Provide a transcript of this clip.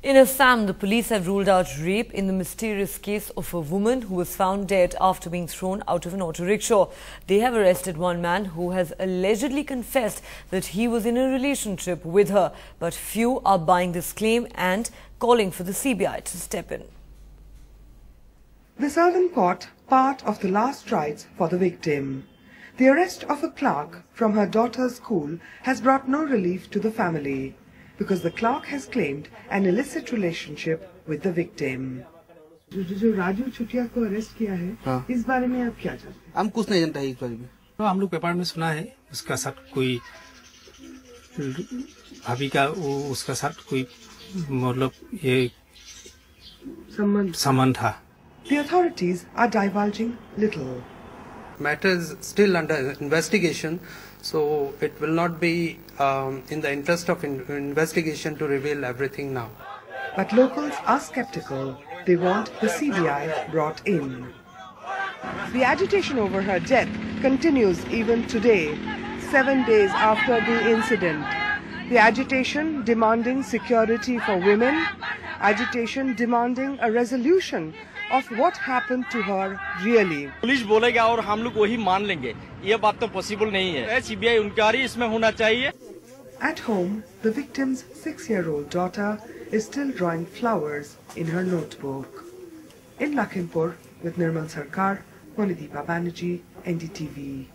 In Assam, the police have ruled out rape in the mysterious case of a woman who was found dead after being thrown out of an auto rickshaw. They have arrested one man who has allegedly confessed that he was in a relationship with her. But few are buying this claim and calling for the CBI to step in. The Southern Court, part of the last rites for the victim. The arrest of a clerk from her daughter's school has brought no relief to the family because the clerk has claimed an illicit relationship with the victim. जो जो राजू चुटिया को arrest किया है हाँ। इस बारे में आप क्या जानते हैं हम कुछ नहीं जानते हैं इस बारे में तो हम लोग पेपर में सुना है उसका साथ कोई भाभी का वो उसका साथ कोई मतलब ये संबंध संबंध था The authorities are divulging little. matter is still under investigation, so it will not be um, in the interest of in- investigation to reveal everything now. But locals are skeptical. They want the CBI brought in. The agitation over her death continues even today, seven days after the incident. The agitation demanding security for women, agitation demanding a resolution of what happened to her really. Police बोलेगा और हम लोग वही मान लेंगे ये बात तो पॉसिबल नहीं है सीबीआई इंक्वायरी इसमें होना चाहिए at home, the victim's six year old daughter is still drawing flowers in her notebook. In Lakhimpur, with Nirmal Sarkar, Monideepa Banerjee, NDTV.